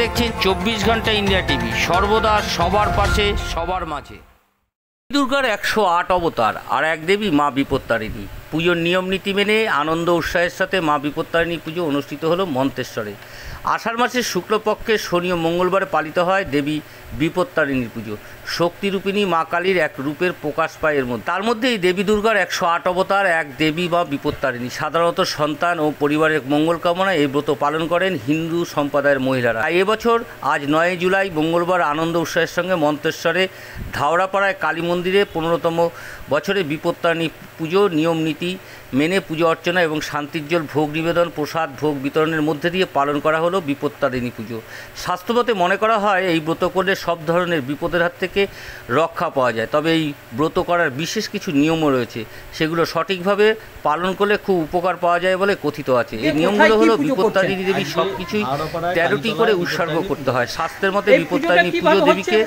দেখছেন চব্বিশ ঘণ্টা ইন্ডিয়া টিভি। সর্বদা সবার পাশে, সবার মাঝে। দুর্গার একশো আট অবতার আর এক দেবী মা বিপত্তারিণী। পুজোর নিয়ম নীতি মেনে আনন্দ উৎসাহের সাথে মা বিপত্তারিণী পুজো অনুষ্ঠিত হলো মন্তেশ্বরে। আষাঢ় মাসের শুক্লপক্ষে শনি ও মঙ্গলবারে পালিত হয় দেবী বিপত্তারিণীর পুজো। শক্তিরূপিণী মা কালীর এক রূপের প্রকাশ পায় এর মধ্যে। তার মধ্যে এই দেবী দুর্গার একশো আট অবতার, এক দেবী বা বিপত্তারিণী। সাধারণত সন্তান ও পরিবারের মঙ্গল কামনা এই ব্রত পালন করেন হিন্দু সম্প্রদায়ের মহিলারা। তাই এবছর আজ নয় জুলাই, মঙ্গলবার আনন্দ উৎসাহের সঙ্গে মন্তেশ্বরে ধাওড়াপাড়ায় কালী মন্দিরে পনেরোতম বছরে বিপত্তারিণী পুজো নিয়ম নীতি D. মেনে পুজো অর্চনা এবং শান্তির জল ভোগ নিবেদন প্রসাদ ভোগ বিতরণের মধ্যে দিয়ে পালন করা হলো বিপত্তারিণী পুজো। স্বাস্থ্যমতে মনে করা হয় এই ব্রত করলে সব ধরনের বিপদের হাত থেকে রক্ষা পাওয়া যায়। তবে এই ব্রত করার বিশেষ কিছু নিয়মও রয়েছে। সেগুলো সঠিকভাবে পালন করলে খুব উপকার পাওয়া যায় বলে কথিত আছে। এই নিয়মগুলো হলো বিপত্তারিণী দেবী সব কিছুই তেরোটি করে উৎসর্গ করতে হয়। শাস্ত্রের মতে বিপত্তারিণী পুজো দেবীকে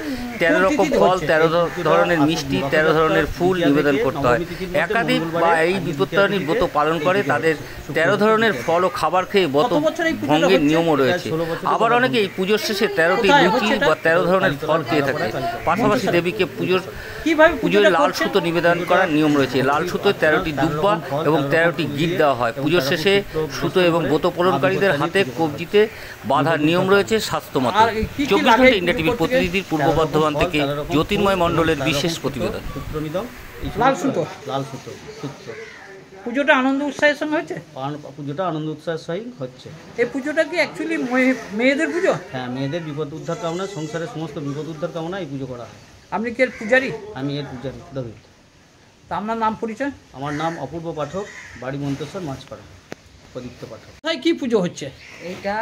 তেরো রকম ফল তেরো ধরনের মিষ্টি তেরো ধরনের ফুল নিবেদন করতে হয়। একাধিক বা এই বিপত্তারিণী ব্রত পালন করে তাদের তেরো ধরনের ফল ও খাবার খেয়ে ব্রত কত বছর এই পুজোটা ভঙ্গের নিয়মও রয়েছে। আবার অনেকে এই পুজোর শেষে তেরোটি লুচি বা তেরো ধরনের ফল খেয়ে থাকে। পাশাপাশি দেবীকে পুজোর কীভাবে পুজোয় লাল সুতো নিবেদন করার নিয়ম রয়েছে। লাল সুতোয় তেরোটি দুব্বা এবং তেরোটি গিট দেওয়া হয়। পুজোর শেষে সুতো এবং ব্রত পালনকারীদের হাতে কবজিতে বাঁধার নিয়ম রয়েছে স্বাস্থ্য মতে চব্বিশ ঘণ্টা ইন্ডিয়া টিভির প্রতিনিধির পূর্ব বর্ধমান থেকে জ্যোতির্ময় মণ্ডলের বিশেষ প্রতিবেদন। লাল সুতো? লাল সুতো। সূত্র পুজোটা আনন্দ উৎসাহের সঙ্গে হচ্ছে? পুজোটা আনন্দ উৎসাহের সহিত হচ্ছে। এই পুজোটা কি অ্যাকচুয়ালি মেয়েদের পুজো? হ্যাঁ মেয়েদের বিপদ উদ্ধার কামনা সংসারের সমস্ত বিপদ উদ্ধার কামনা এই পুজো করা হয়। আপনি কি এর পূজারি? আমি এর পূজারি দবিত তা আপনার নাম পরিচয়? আমার নাম অপূর্ব পাঠক বাড়ি মন্তেশ্বর মাছপাড়া প্রদীপ্ত পাঠক। কোথায় কি পুজো হচ্ছে? এটা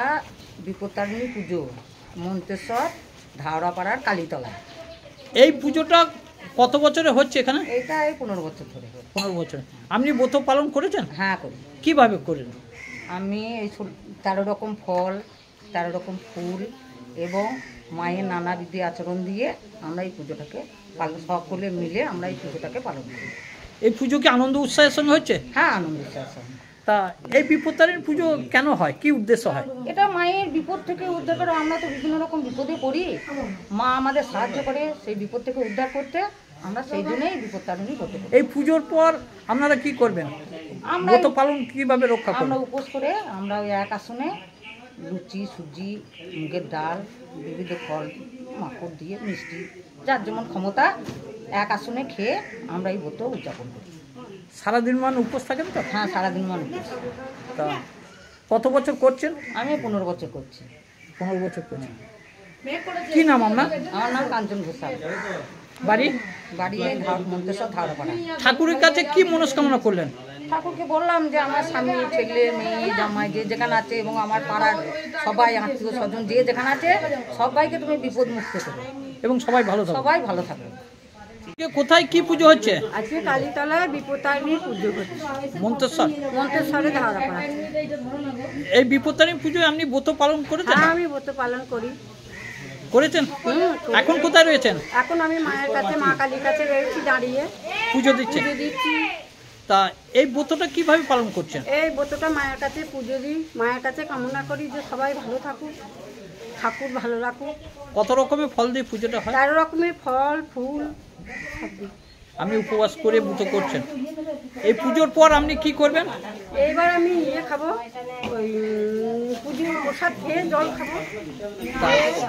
বিপত্তারিণী পুজো মন্তেশ্বর ধাওড়াপাড়ার কালীতলা এই পুজোটা কত বছরে হচ্ছে এখানে? এইটা এই পনেরো বছর ধরে। পনেরো বছরে। আপনি ব্রত পালন করেছেন? হ্যাঁ করি। কীভাবে করেন? আমি এই তেরো রকম ফল তেরো রকম ফুল এবং মায়ের নানাবিধি আচরণ দিয়ে আমরা এই পুজোটাকে পালন সকলে মিলে আমরা এই পুজোটাকে পালন করি। এই পুজো কি আনন্দ উৎসাহের সঙ্গে হচ্ছে? হ্যাঁ আনন্দ উৎসাহের সঙ্গে। তা এই বিপত্তারিণ পুজো কেন হয়? কি উদ্দেশ্য হয়? এটা মায়ের বিপদ থেকে উদ্ধার করে আমরা তো বিভিন্ন রকম বিপদে পড়ি। মা আমাদের সাহায্য করে সেই বিপদ থেকে উদ্ধার করতে। আমরা সেই জন্যই বিপত্তারিণী করতে এই পুজোর পর আপনারা কি করবেন? আমরা ব্রত পালন কীভাবে রক্ষা আমরা করবেন? উপোস করে আমরা ওই এক আসনে লুচি সুজি মুগের ডাল বিবিধ ফল মাকড় দিয়ে মিষ্টি যার যেমন ক্ষমতা এক আসনে খেয়ে আমরা এই ব্রত উদযাপন করি। সারাদিন মান উপোস থাকেন তো? হ্যাঁ সারাদিন মান উপোস। তা কত বছর করছেন? আমি পনেরো বছর করছি। পনেরো বছর করছেন। কি নাম আপনার? আমার নাম কাঞ্চন ঘোষাল বাড়ি? বাড়ি ধারপাড়া ঠাকুরের কাছে কি মনস্কামনা করলেন? ঠাকুরকে বললাম যে আমার স্বামী ছেলে মেয়ে জামাই যে যেখানে আছে এবং আমার পাড়ার সবাই আত্মীয় স্বজন যে যেখানে আছে সবাইকে তুমি বিপদ মুক্ত করো। এবং সবাই ভালো সবাই ভালো থাকবে কোথায় কি পুজো হচ্ছে? আজকে কালীতলায় বিপত্তারিণী পুজো হচ্ছে। মন্তেশ্বর? মন্তেশ্বরে ধারাপাড়া এই বিপত্তারিণী পুজোয় আপনি ব্রত পালন করেছেন? হ্যাঁ আমি ব্রত পালন করি। করেছেন? এখন কোথায় রয়েছেন? এখন আমি মায়ের কাছে মা কালীর কাছে রয়েছি দাঁড়িয়ে। পুজো দিচ্ছেন? পুজো দিচ্ছি। তা এই ব্রতটা কীভাবে পালন করছেন? এই ব্রতটা মায়ের কাছে পুজো দিই। মায়ের কাছে কামনা করি যে সবাই ভালো থাকুক ঠাকুর ভালো রাখুক। কত রকমের ফল দিয়ে পুজোটা হয়? তেরো রকমের ফল ফুল। আমি উপবাস করে ব্রত করছেন। এই পুজোর পর আপনি কি করবেন? এইবার আমি ইয়ে খাব ওই প্রসাদ খেয়ে জল খাব।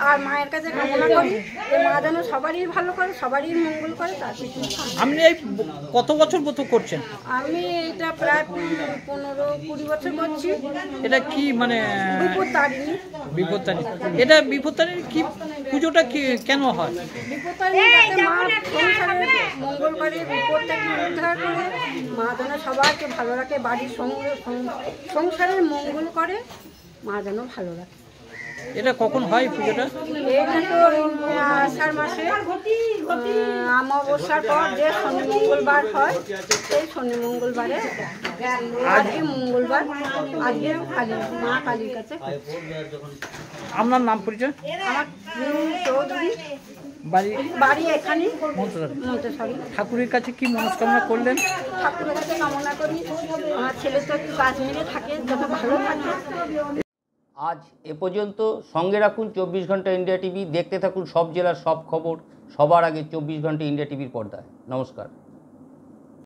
আর মায়ের কাছে কামনা করি যে মা যেন সবারই ভালো করে সবারই মঙ্গল করে তার আপনি এই কত বছর ব্রত করছেন? আমি এটা প্রায় পনেরো কুড়ি বছর করছি। এটা কি মানে বিপত্তারিণী। বিপত্তানি এটা বিপত্তানি কি পুজোটা কি কেন হয়? বিপত্তারিণী মা সংসারে মঙ্গল করে উদ্ধার মা যেন সবাইকে ভালো রাখে বাড়ির সংসারের মঙ্গল করে। মা যেন ভালো রাখে। এটা কখন হয় পুজোটা? এইটা তো আষাঢ় মাসে। আহ, অমাবস্যার পর যে শনি মঙ্গলবার হয় সেই শনি মঙ্গলবারে আজকে মঙ্গলবার আজকে কালী মা কালীর কাছে আপনার নাম পরিচয়? আমার চৌধুরী। বাড়ি? বাড়ি এখানে। মন্তেশ্বরী। ঠাকুরের কাছে কি মনস্কামনা করলেন? ঠাকুরের কাছে কামনা করি। আমার ছেলে তো একটু কাশ্মীরে থাকে যত ভালো থাকে। আজ এ পর্যন্ত সঙ্গে রাখুন চব্বিশ ঘণ্টা ইন্ডিয়া টিভি, দেখতে থাকুন সব জেলার সব খবর, সবার আগে চব্বিশ ঘণ্টা ইন্ডিয়া টিভির পর্দায়। নমস্কার।